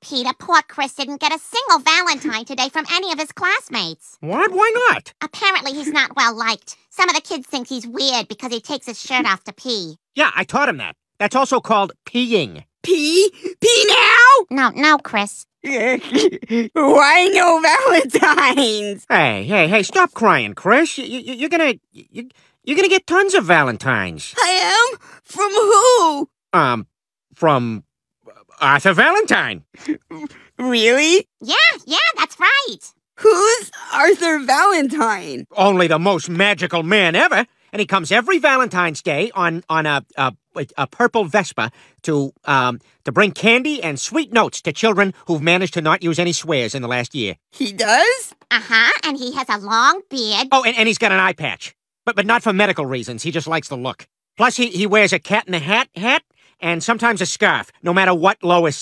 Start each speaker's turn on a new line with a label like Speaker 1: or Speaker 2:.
Speaker 1: Peter, poor Chris didn't get a single Valentine today from any of his classmates.
Speaker 2: What? Why not?
Speaker 1: Apparently, he's not well liked. Some of the kids think he's weird because he takes his shirt off to pee.
Speaker 2: Yeah, I taught him that. That's also called peeing.
Speaker 3: Pee? Pee now?
Speaker 1: No, no, Chris.
Speaker 3: Why no Valentines?
Speaker 2: Hey, hey, hey! Stop crying, Chris. You, you, you're gonna you, you're gonna get tons of Valentines.
Speaker 3: I am? From who?
Speaker 2: Um, from Arthur Valentine.
Speaker 3: Really?
Speaker 1: Yeah, yeah, that's right.
Speaker 3: Who's Arthur Valentine?
Speaker 2: Only the most magical man ever, and he comes every Valentine's Day on on a a, a purple Vespa to um to bring candy and sweet notes to children who've managed to not use any swears in the last year.
Speaker 3: He does?
Speaker 1: Uh huh. And he has a long beard.
Speaker 2: Oh, and, and he's got an eye patch, but but not for medical reasons. He just likes the look. Plus, he he wears a cat in a hat hat and sometimes a scarf, no matter what Lois